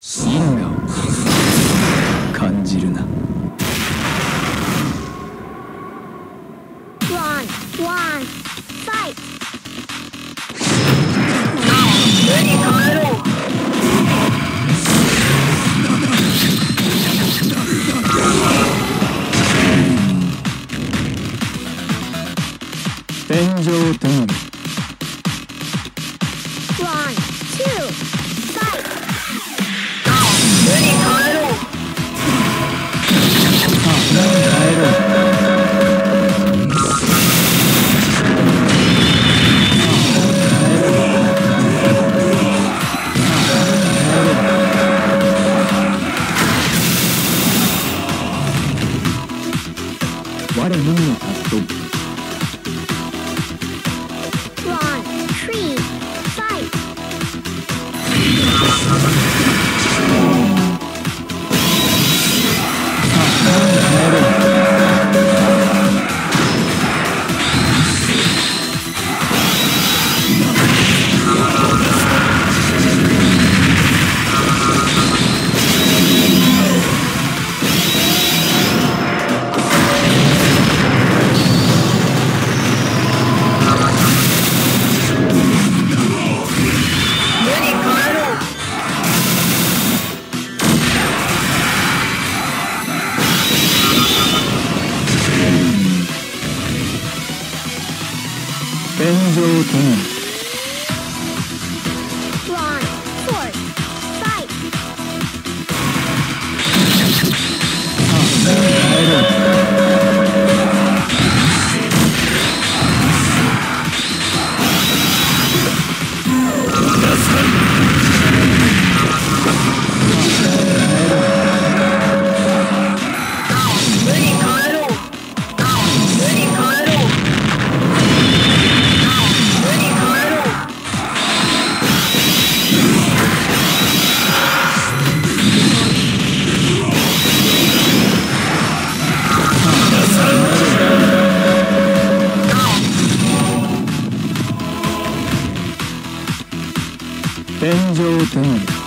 因果を感じるな One, one, fight! 天上天 One, 帰ろう我のみの尊ぶ One, three, fight! 天上天天上天